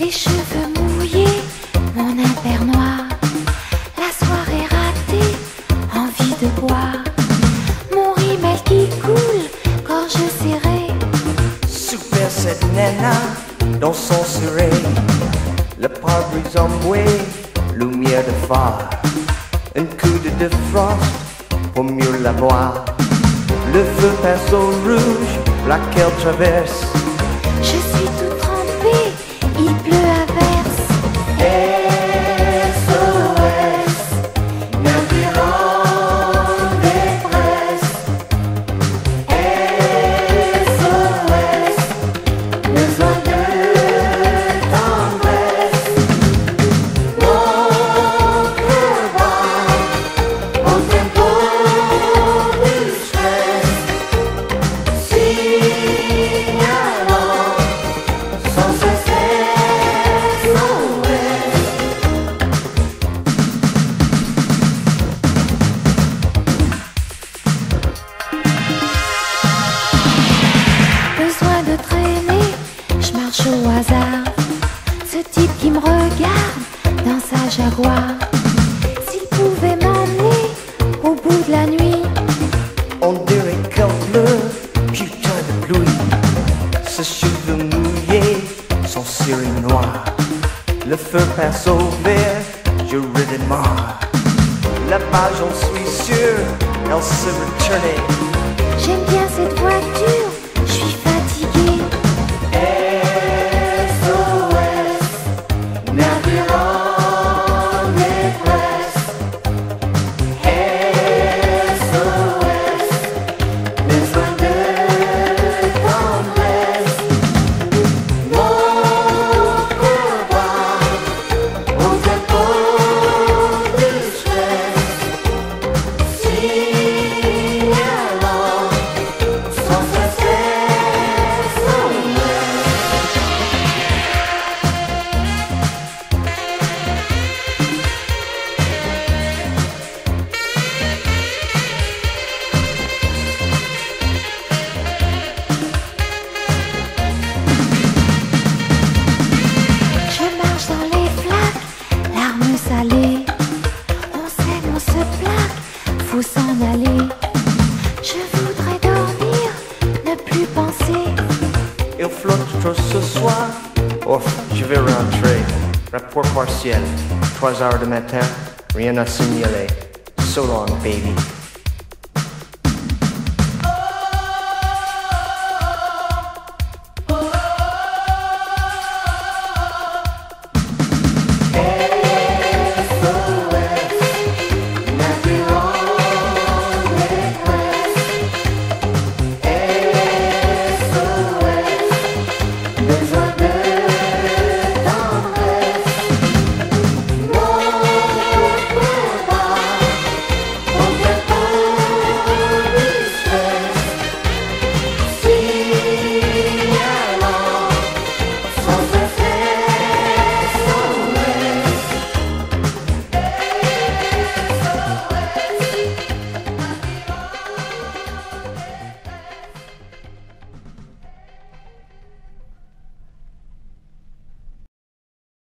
les cheveux mouillés, mon imper noir. La soirée ratée, envie de boire. Mon rimel qui coule, gorge serrée. Super cette nana dans son ciré. Le pare-brise en bois, lumière de phare. Un coup de frost pour mieux la voir. Le feu passe au rouge, laquelle traverse. Au hasard. Ce type qui me regarde dans sa jaguar. S'il pouvait m'emmener au bout de la nuit, On dirait qu'elle pleut, putain de pluie. Ses cheveux mouillés, son ciré noir. Le feu passe au vert, je redémarre. Là-bas, j'en suis sûr, elle se retournait. Soir. Ouf, je vais rentrer. Rapport partiel. 3 heures de matin, rien à signaler. So long, baby.